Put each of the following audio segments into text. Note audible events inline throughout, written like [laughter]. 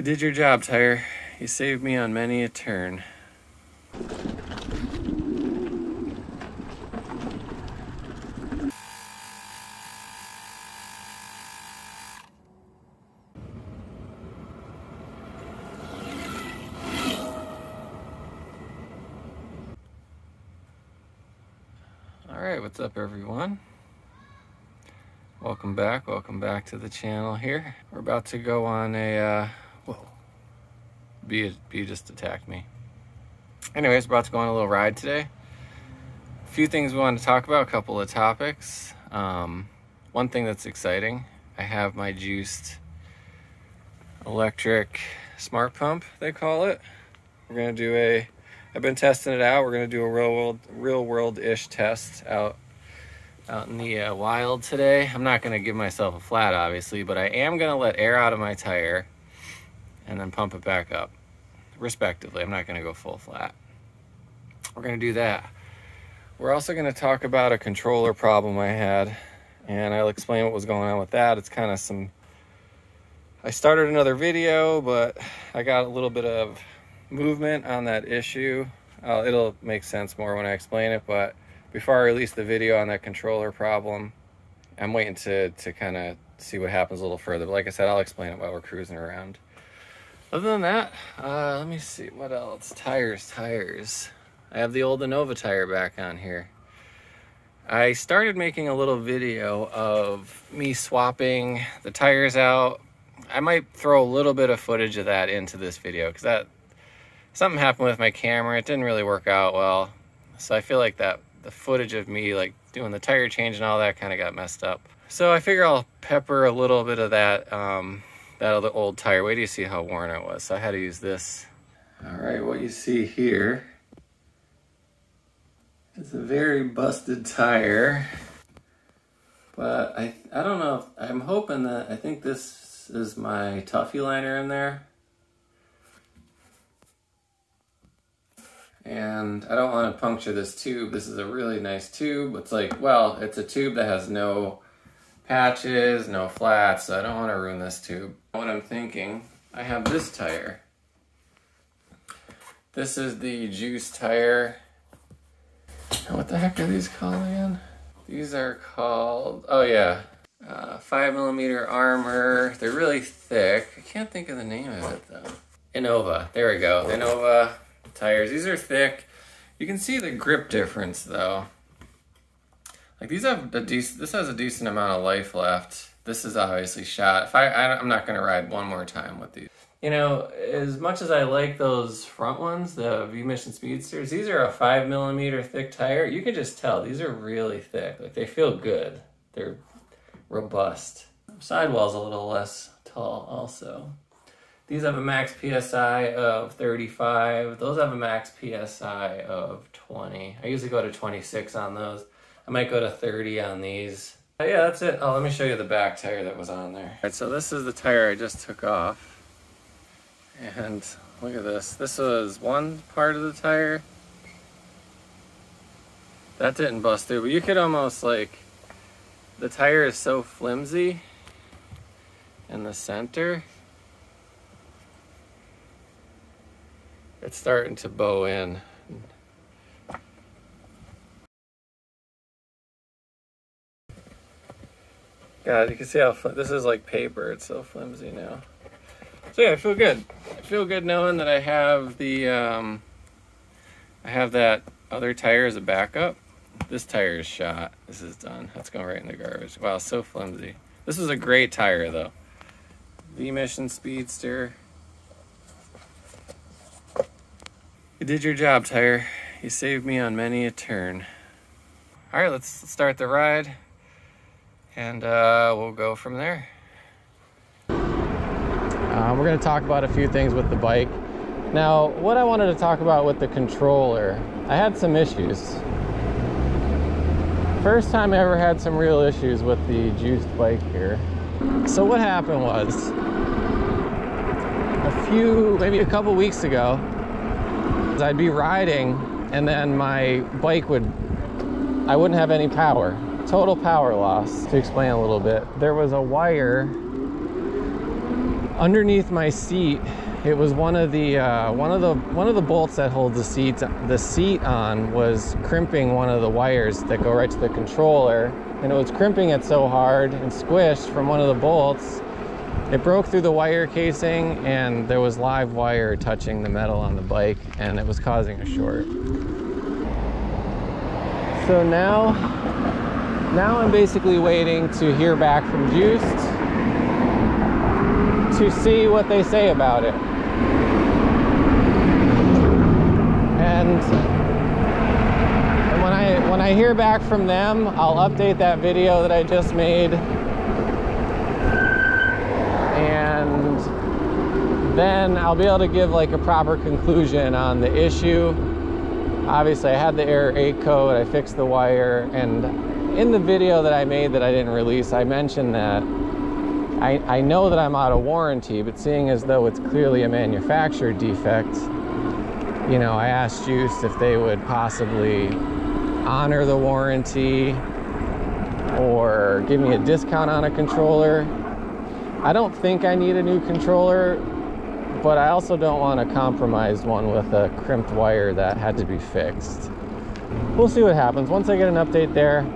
You did your job, tire. You saved me on many a turn. All right, what's up, everyone? Welcome back. Welcome back to the channel here. We're about to go on a, uh, bee, bee just attacked me. Anyways, about to go on a little ride today. A few things we want to talk about, a couple of topics. Um, one thing that's exciting, I have my juiced electric smart pump, they call it. We're gonna do a I've been testing it out. We're gonna do a real world, real world ish test out out in the uh, wild today. I'm not gonna give myself a flat, obviously, but I am gonna let air out of my tire and then pump it back up, respectively. I'm not gonna go full flat. We're gonna do that. We're also gonna talk about a controller problem I had, and I'll explain what was going on with that. It's kind of some. I started another video, but I got a little bit of movement on that issue. Uh, it'll make sense more when I explain it, but before I release the video on that controller problem, I'm waiting to, to kind of see what happens a little further. But like I said, I'll explain it while we're cruising around. Other than that, uh, let me see what else. Tires, tires. I have the old Innova tire back on here. I started making a little video of me swapping the tires out. I might throw a little bit of footage of that into this video because that something happened with my camera. It didn't really work out well. So I feel like that the footage of me like doing the tire change and all that kind of got messed up. So I figure I'll pepper a little bit of that um, that other old tire. Wait do you see how worn it was. So I had to use this. All right, what you see here is a very busted tire. But I I don't know. If, I'm hoping that I think this is my Tuffy liner in there. and I don't want to puncture this tube. This is a really nice tube. It's like, well, it's a tube that has no patches, no flats, so I don't want to ruin this tube. What I'm thinking, I have this tire. This is the juice tire. What the heck are these called again? These are called, oh yeah, uh, five millimeter armor. They're really thick. I can't think of the name of it though. Innova, there we go. Innova tires. These are thick. You can see the grip difference though. Like these have a decent, this has a decent amount of life left. This is obviously shot. If I, I I'm not gonna ride one more time with these. You know, as much as I like those front ones, the Vee Mission Speedsters, these are a five millimeter thick tire. You can just tell these are really thick. Like they feel good. They're robust. Sidewall's a little less tall also. These have a max PSI of 35. Those have a max PSI of 20. I usually go to 26 on those. I might go to 30 on these. But yeah, that's it. Oh, let me show you the back tire that was on there. All right, so this is the tire I just took off. And look at this. This was one part of the tire. That didn't bust through, but you could almost like, the tire is so flimsy in the center it's starting to bow in. God, you can see how this is like paper. It's so flimsy now. So yeah, I feel good. I feel good knowing that I have the um, I have that other tire as a backup. This tire is shot. This is done. That's going right in the garbage. Wow, so flimsy. This is a great tire though. Vee Mission Speedster. You did your job, tire. You saved me on many a turn. All right, let's start the ride and uh, we'll go from there. Uh, we're gonna talk about a few things with the bike. Now, what I wanted to talk about with the controller, I had some issues. First time I ever had some real issues with the juiced bike here. So what happened was, a few, maybe a couple weeks ago, I'd be riding and then my bike would, I wouldn't have any power. Total power loss. To explain a little bit, there was a wire underneath my seat it was one of the uh, one of the one of the bolts that holds the seat the seat on was crimping one of the wires that go right to the controller and it was crimping it so hard and squished from one of the bolts it broke through the wire casing and there was live wire touching the metal on the bike and it was causing a short so now now I'm basically waiting to hear back from Juiced to see what they say about it and and when I when I hear back from them, I'll update that video that I just made. And then I'll be able to give like a proper conclusion on the issue. Obviously, I had the error 8 code, I fixed the wire, and in the video that I made that I didn't release, I mentioned that I, I know that I'm out of warranty, but seeing as though it's clearly a manufacturer defect, you know, I asked Juice if they would possibly honor the warranty or give me a discount on a controller. I don't think I need a new controller, but I also don't want a compromised one with a crimped wire that had to be fixed. We'll see what happens. Once I get an update there,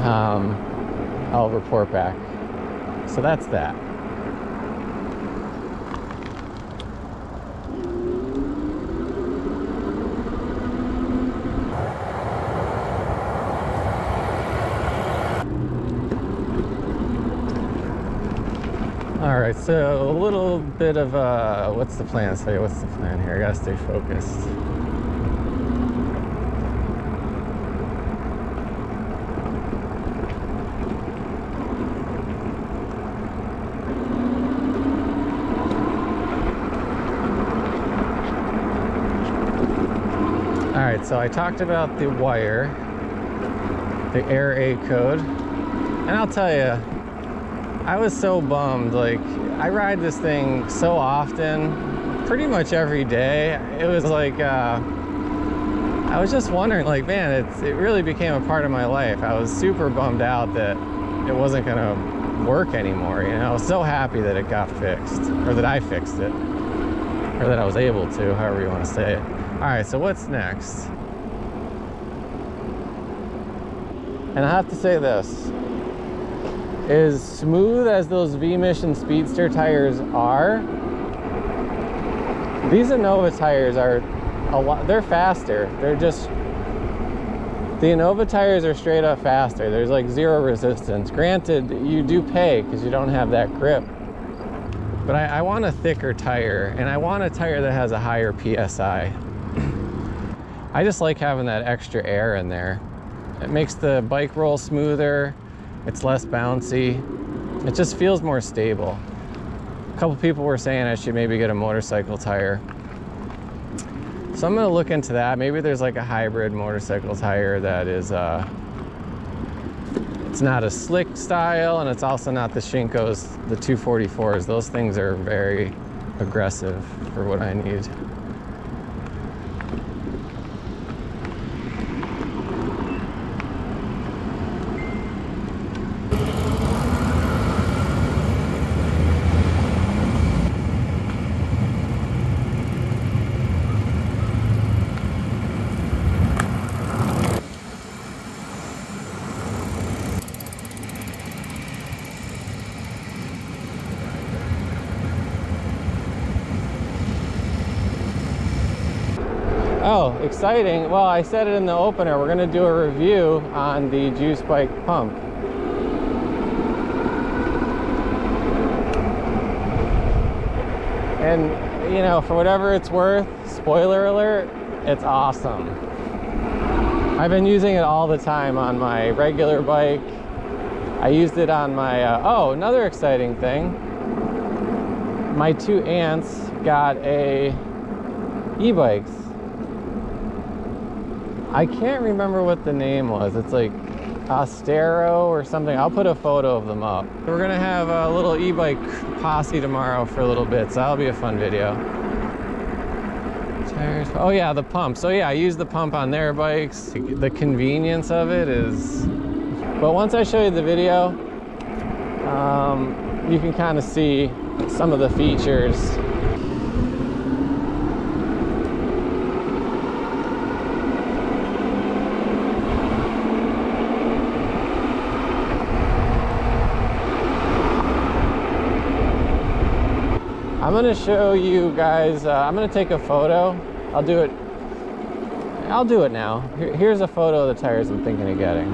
um, I'll report back. So that's that. All right, so a little bit of uh, what's the plan? Say, what's the plan here? I gotta stay focused. So I talked about the wire, the Air A code, and I'll tell you, I was so bummed. Like, I ride this thing so often, pretty much every day. It was like, uh, I was just wondering, like, man, it's, it really became a part of my life. I was super bummed out that it wasn't gonna work anymore, you know? I was so happy that it got fixed, or that I fixed it, or that I was able to, however you wanna say it. All right, so what's next? And I have to say this, as smooth as those Vee-Mission Speedster tires are, these Innova tires are a lot, they're faster. They're just, the Innova tires are straight up faster. There's like zero resistance. Granted, you do pay because you don't have that grip. But I, I want a thicker tire and I want a tire that has a higher PSI. [clears throat] I just like having that extra air in there. It makes the bike roll smoother. It's less bouncy. It just feels more stable. A couple people were saying I should maybe get a motorcycle tire. So I'm gonna look into that. Maybe there's like a hybrid motorcycle tire that is, uh, it's not a slick style and it's also not the Shinkos, the 244s. Those things are very aggressive for what I need. Oh, exciting. Well, I said it in the opener. We're going to do a review on the Juice Bike pump. And, you know, for whatever it's worth, spoiler alert, it's awesome. I've been using it all the time on my regular bike. I used it on my, uh, oh, another exciting thing. My two aunts got a e-bikes I can't remember what the name was. It's like Ostero or something. I'll put a photo of them up. We're gonna have a little e-bike posse tomorrow for a little bit, so that'll be a fun video. Tires. Oh yeah, the pump. So yeah, I use the pump on their bikes. The convenience of it is, but once I show you the video, um, you can kind of see some of the features. I'm gonna show you guys, uh, I'm gonna take a photo. I'll do it, I'll do it now. Here, here's a photo of the tires I'm thinking of getting.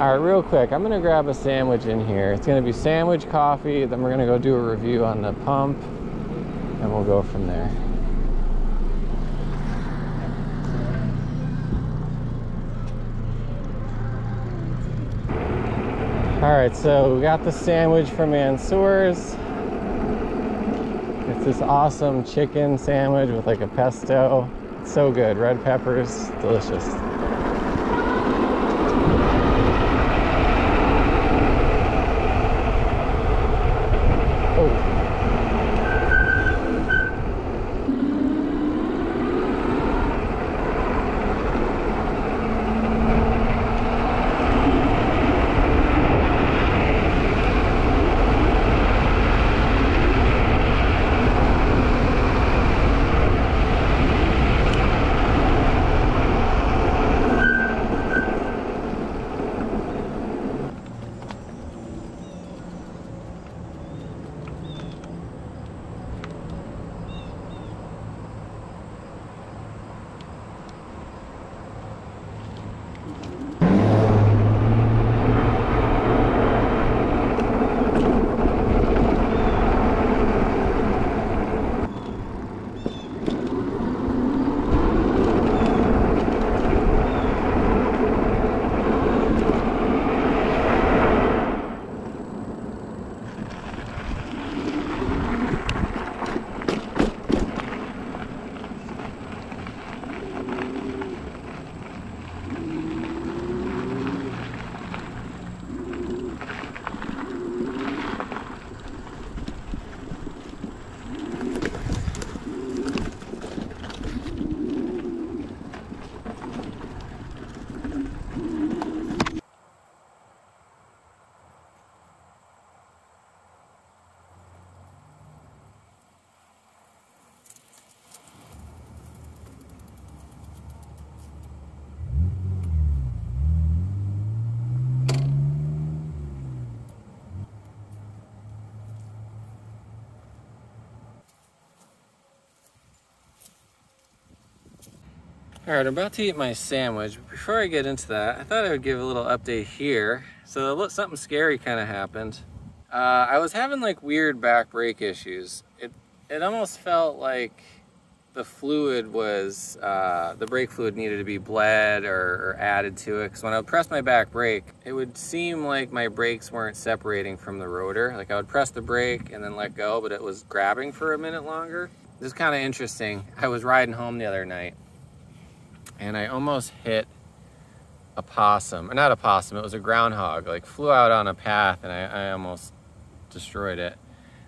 All right, real quick, I'm gonna grab a sandwich in here. It's gonna be sandwich, coffee, then we're gonna go do a review on the pump, and we'll go from there. All right, so we got the sandwich from Mansoor's. It's this awesome chicken sandwich with like a pesto. It's so good, red peppers, delicious. All right, I'm about to eat my sandwich. Before I get into that, I thought I would give a little update here. So something scary kind of happened. Uh, I was having like weird back brake issues. It, it almost felt like the fluid was, uh, the brake fluid needed to be bled or, or added to it. Because when I would press my back brake, it would seem like my brakes weren't separating from the rotor. Like I would press the brake and then let go, but it was grabbing for a minute longer. This is kind of interesting. I was riding home the other night and I almost hit a possum, or not a possum, it was a groundhog, like flew out on a path and I, I almost destroyed it.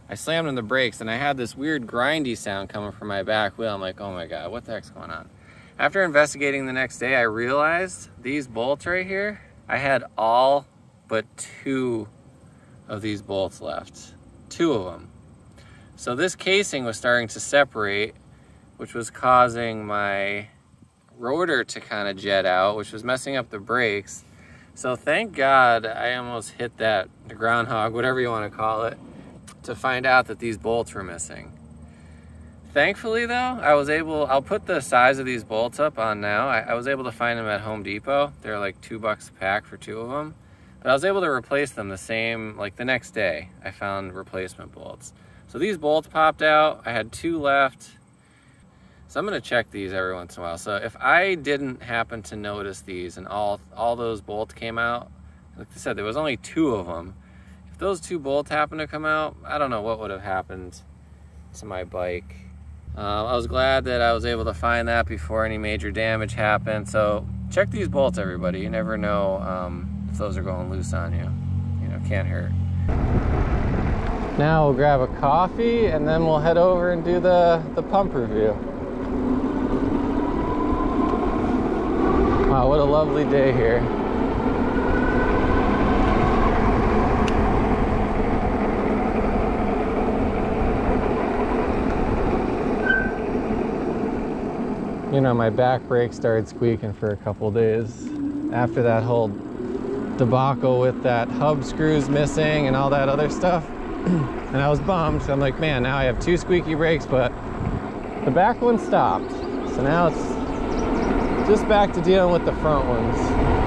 I slammed on the brakes and I had this weird grindy sound coming from my back wheel. I'm like, oh my God, what the heck's going on? After investigating the next day, I realized these bolts right here, I had all but two of these bolts left. Two of them. So this casing was starting to separate, which was causing my rotor to kind of jet out, which was messing up the brakes. So thank God I almost hit that groundhog, whatever you want to call it, to find out that these bolts were missing. Thankfully though, I was able, I'll put the size of these bolts up on now. I, I was able to find them at Home Depot. They're like two bucks a pack for two of them. But I was able to replace them the same, like the next day, I found replacement bolts. So these bolts popped out. I had two left. So I'm gonna check these every once in a while. So if I didn't happen to notice these and all, all those bolts came out, like I said, there was only two of them. If those two bolts happened to come out, I don't know what would have happened to my bike. Uh, I was glad that I was able to find that before any major damage happened. So check these bolts, everybody. You never know um, if those are going loose on you. You know, can't hurt. Now we'll grab a coffee and then we'll head over and do the, the pump review. Wow, what a lovely day here. you know, my back brake started squeaking for a couple days after that whole debacle with that hub screws missing and all that other stuff. [clears throat] and I was bummed. So I'm like, man, now I have two squeaky brakes, but the back one stopped. So now it's just back to dealing with the front ones.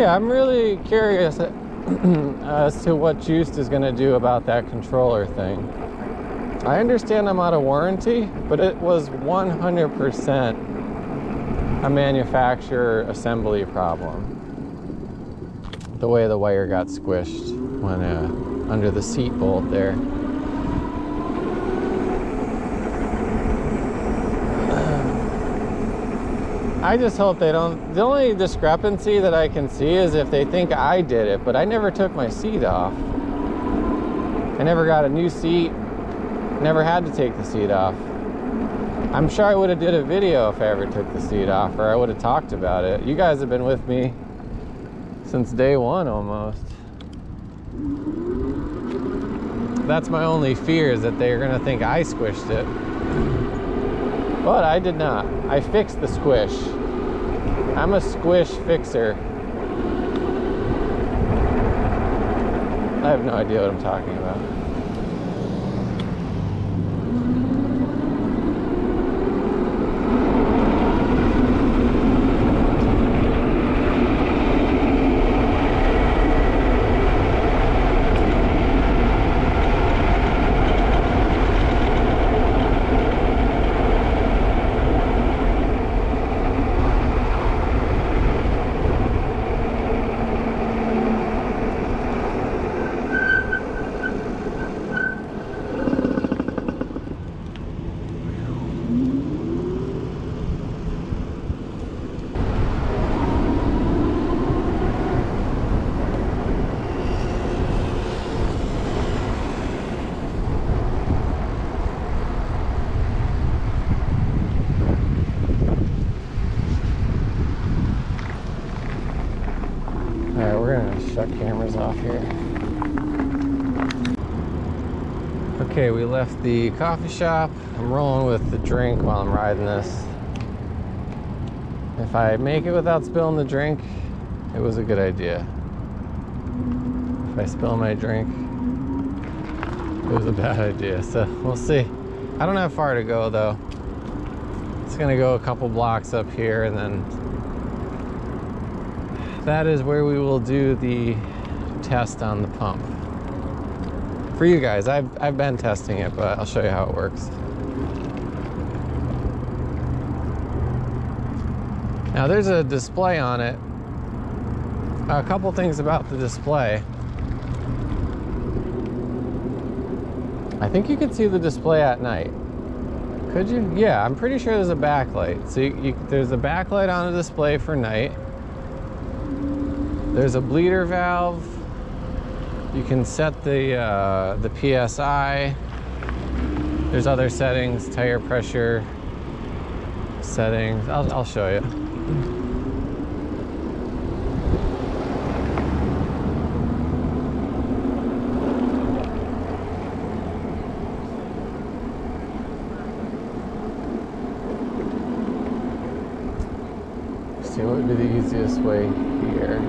yeah, I'm really curious [clears throat] as to what Juiced is going to do about that controller thing. I understand I'm out of warranty, but it was 100% a manufacturer assembly problem. The way the wire got squished when uh, under the seat bolt there. I just hope they don't. The only discrepancy that I can see is if they think I did it, but I never took my seat off. I never got a new seat, never had to take the seat off. I'm sure I would have did a video if I ever took the seat off, or I would have talked about it. You guys have been with me since day one almost. That's my only fear is that they're gonna think I squished it. But I did not. I fixed the squish. I'm a squish fixer. I have no idea what I'm talking about. shut cameras off here. Okay, we left the coffee shop. I'm rolling with the drink while I'm riding this. If I make it without spilling the drink, it was a good idea. If I spill my drink, it was a bad idea. So we'll see. I don't have far to go though. It's gonna go a couple blocks up here and then that is where we will do the test on the pump. For you guys, I've, I've been testing it, but I'll show you how it works. Now there's a display on it. A couple things about the display. I think you can see the display at night. Could you? Yeah, I'm pretty sure there's a backlight. So you, you, there's a backlight on the display for night. There's a bleeder valve. You can set the, uh, the PSI. There's other settings, tire pressure settings. I'll, I'll show you. see what would be the easiest way here.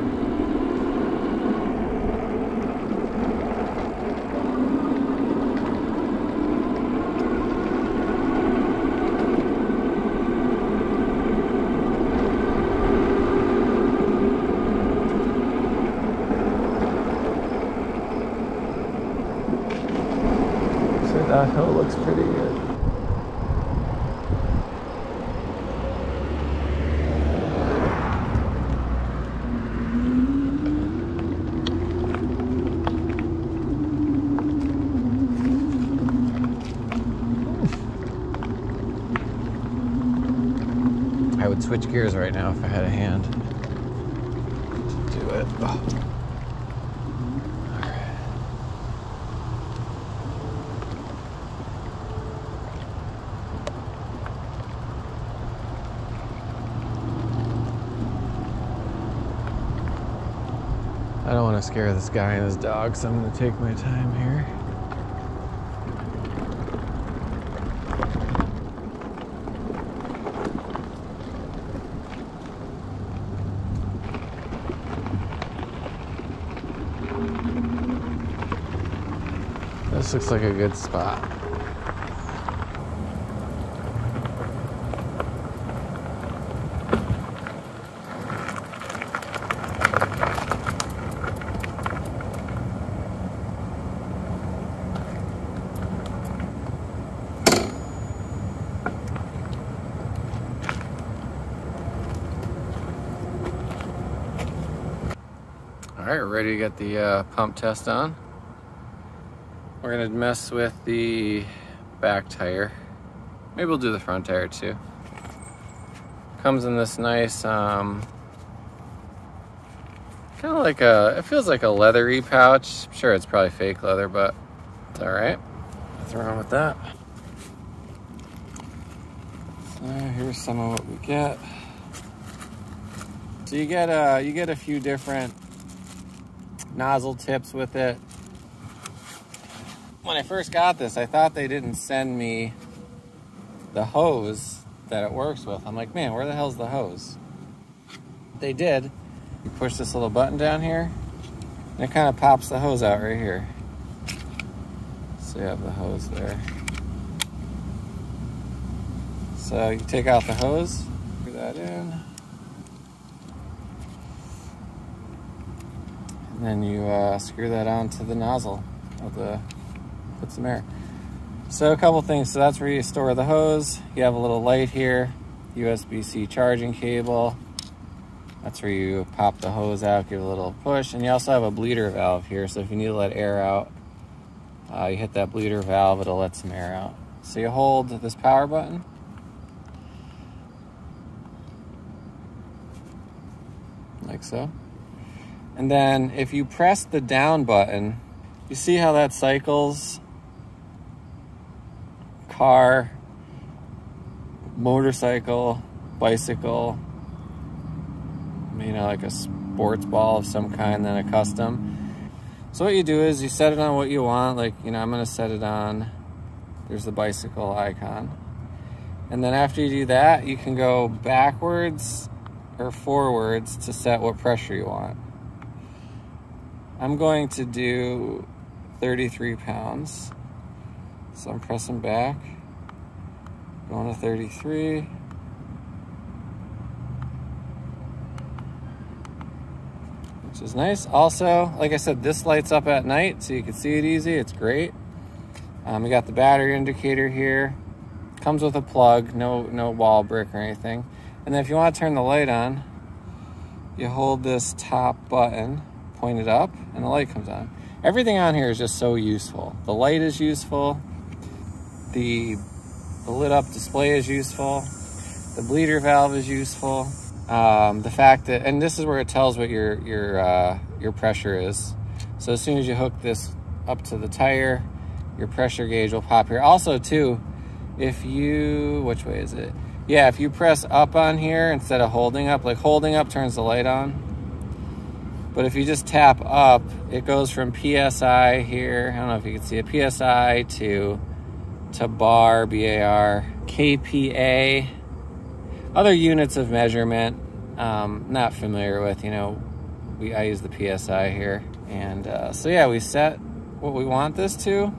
that hill looks pretty good. I would switch gears right now if I had a hand. To do it. I don't want to scare this guy and his dog, so I'm going to take my time here. Looks like a good spot. All right, ready to get the uh, pump test on. We're gonna mess with the back tire. Maybe we'll do the front tire too. Comes in this nice, um, kind of like a, it feels like a leathery pouch. I'm sure it's probably fake leather, but it's all right. Nothing wrong with that. So here's some of what we get. So you get a, you get a few different nozzle tips with it. When I first got this, I thought they didn't send me the hose that it works with. I'm like, man, where the hell's the hose? They did. You push this little button down here, and it kind of pops the hose out right here. So you have the hose there. So you take out the hose, put that in. And then you uh, screw that onto the nozzle of the, put some air. So a couple things, so that's where you store the hose. You have a little light here, USB-C charging cable. That's where you pop the hose out, give a little push. And you also have a bleeder valve here, so if you need to let air out, uh, you hit that bleeder valve, it'll let some air out. So you hold this power button. Like so. And then if you press the down button, you see how that cycles car, motorcycle, bicycle, you know, like a sports ball of some kind then a custom. So what you do is you set it on what you want. Like, you know, I'm going to set it on, there's the bicycle icon. And then after you do that, you can go backwards or forwards to set what pressure you want. I'm going to do 33 pounds. So I'm pressing back, going to 33. Which is nice. Also, like I said, this lights up at night so you can see it easy. It's great. Um, we got the battery indicator here. Comes with a plug, no, no wall brick or anything. And then if you want to turn the light on, you hold this top button, point it up, and the light comes on. Everything on here is just so useful. The light is useful. The, lit up display is useful. The bleeder valve is useful. Um, the fact that, and this is where it tells what your, your, uh, your pressure is. So as soon as you hook this up to the tire, your pressure gauge will pop here. Also too, if you, which way is it? Yeah, if you press up on here instead of holding up, like holding up turns the light on. But if you just tap up, it goes from PSI here, I don't know if you can see it, PSI to, to bar, BAR, KPA, other units of measurement, um, not familiar with, you know, we, I use the PSI here. And uh, so yeah, we set what we want this to.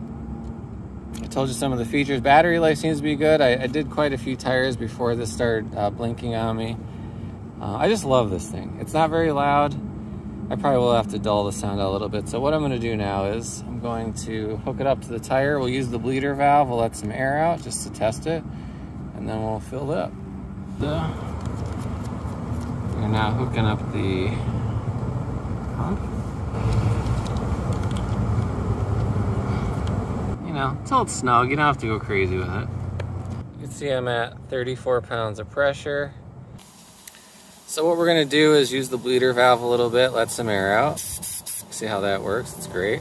I told you some of the features. Battery life seems to be good. I, I did quite a few tires before this started uh, blinking on me. Uh, I just love this thing. It's not very loud. I probably will have to dull the sound out a little bit. So what I'm gonna do now is I'm going to hook it up to the tire. We'll use the bleeder valve. We'll let some air out just to test it. And then we'll fill it up. So we're now hooking up the pump. You know, until it's snug, you don't have to go crazy with it. You can see I'm at 34 pounds of pressure. So what we're gonna do is use the bleeder valve a little bit, let some air out. See how that works, it's great.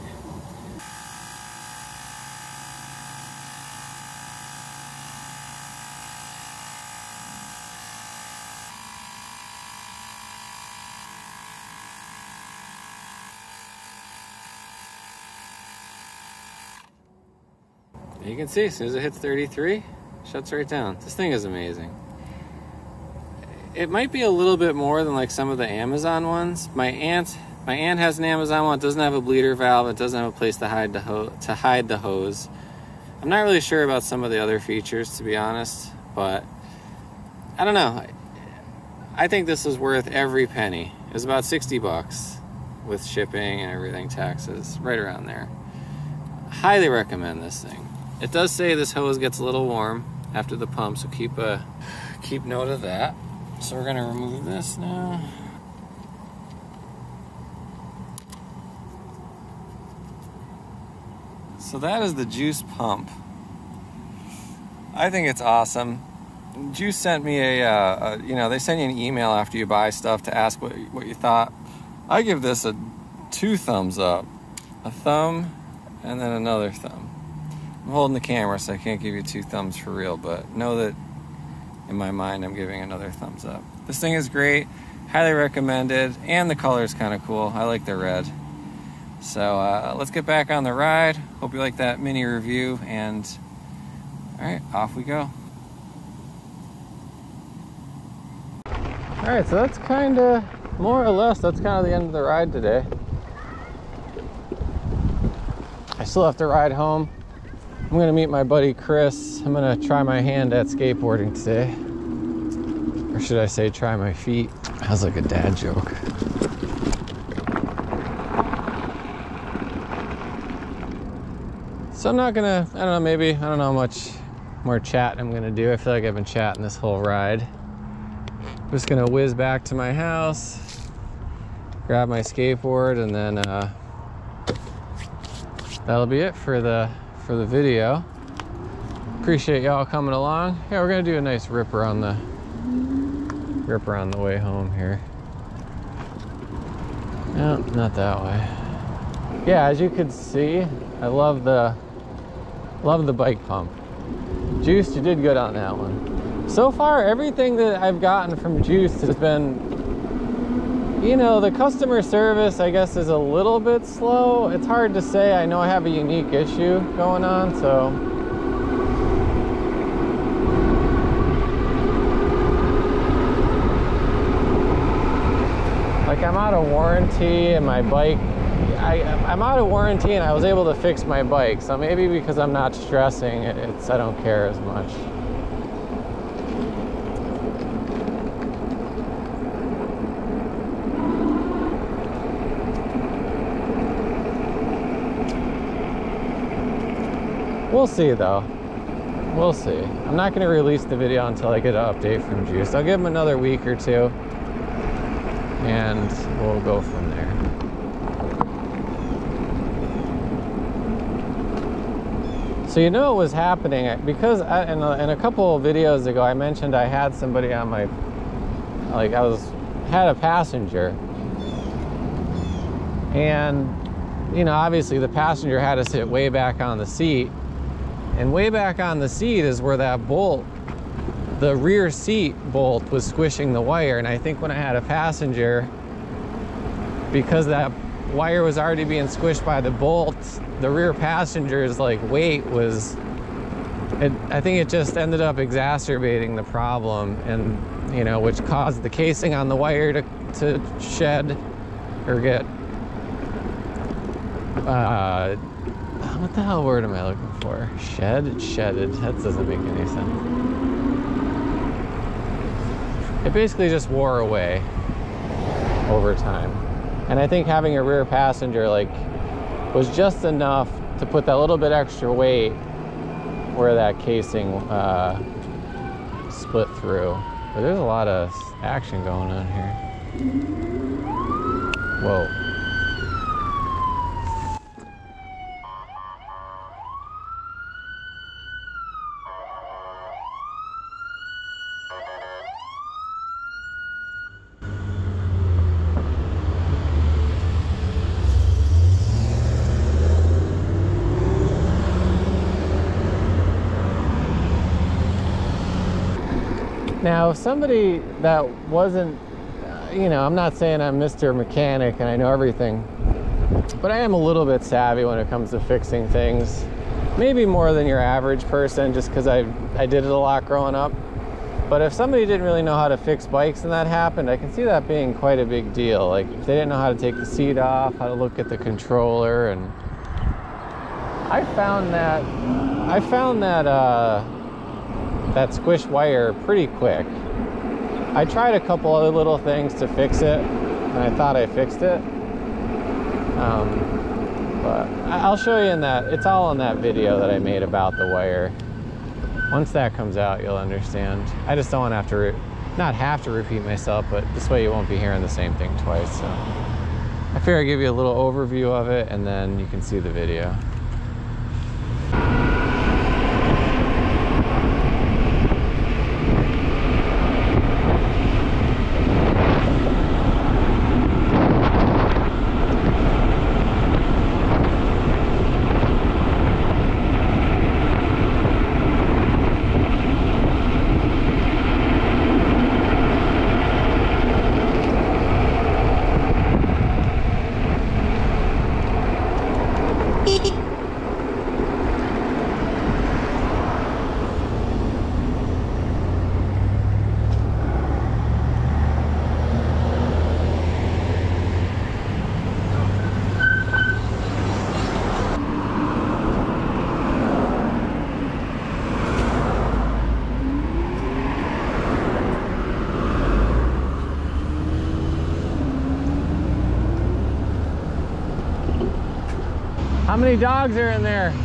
You can see as soon as it hits 33, shuts right down. This thing is amazing. It might be a little bit more than like some of the Amazon ones. My aunt, my aunt has an Amazon one. It doesn't have a bleeder valve. It doesn't have a place to hide the ho- to hide the hose. I'm not really sure about some of the other features to be honest, but I don't know. I think this is worth every penny. It was about 60 bucks with shipping and everything, taxes, right around there. Highly recommend this thing. It does say this hose gets a little warm after the pump, so keep a keep note of that. So we're gonna remove this now. So that is the juice pump. I think it's awesome. Juice sent me a, uh, a, you know, they send you an email after you buy stuff to ask what what you thought. I give this a two thumbs up, a thumb, and then another thumb. I'm holding the camera, so I can't give you two thumbs for real, but know that in my mind, I'm giving another thumbs up. This thing is great, highly recommended, and the color is kind of cool. I like the red. So uh, let's get back on the ride. Hope you like that mini review, and all right, off we go. All right, so that's kind of more or less that's kind of the end of the ride today. I still have to ride home. I'm gonna meet my buddy Chris. I'm gonna try my hand at skateboarding today. Or should I say try my feet? That's like a dad joke. So I'm not gonna, I don't know, maybe, I don't know how much more chat I'm gonna do. I feel like I've been chatting this whole ride. I'm just gonna whiz back to my house, grab my skateboard, and then uh, that'll be it for the for the video. Appreciate y'all coming along. Yeah, we're gonna do a nice ripper on the ripper on the way home here. No, not that way. Yeah, as you can see, I love the love the bike pump. Juice, you did good on that one. So far, everything that I've gotten from Juice has been you know, the customer service, I guess, is a little bit slow. It's hard to say. I know I have a unique issue going on, so. Like, I'm out of warranty and my bike. I, I'm out of warranty and I was able to fix my bike. So maybe because I'm not stressing, it's I don't care as much. We'll see though. We'll see. I'm not going to release the video until I get an update from Juice. I'll give him another week or two and we'll go from there. So you know what was happening because I, in, a, in a couple of videos ago I mentioned I had somebody on my like I was had a passenger and you know obviously the passenger had to sit way back on the seat and way back on the seat is where that bolt, the rear seat bolt was squishing the wire. And I think when I had a passenger, because that wire was already being squished by the bolt, the rear passenger's like weight was, it, I think it just ended up exacerbating the problem and, you know, which caused the casing on the wire to, to shed or get, uh, what the hell word am I looking for? Shed? Shedded. That doesn't make any sense. It basically just wore away over time. And I think having a rear passenger like was just enough to put that little bit extra weight where that casing uh, split through. But there's a lot of action going on here. Whoa. If somebody that wasn't, uh, you know, I'm not saying I'm Mr. Mechanic and I know everything, but I am a little bit savvy when it comes to fixing things. Maybe more than your average person, just because I I did it a lot growing up. But if somebody didn't really know how to fix bikes and that happened, I can see that being quite a big deal. Like if they didn't know how to take the seat off, how to look at the controller, and I found that I found that uh, that squish wire pretty quick. I tried a couple other little things to fix it, and I thought I fixed it. Um, but I'll show you in that. It's all in that video that I made about the wire. Once that comes out, you'll understand. I just don't want to have to, not have to repeat myself, but this way you won't be hearing the same thing twice. So I figure I give you a little overview of it, and then you can see the video. Many dogs are in there?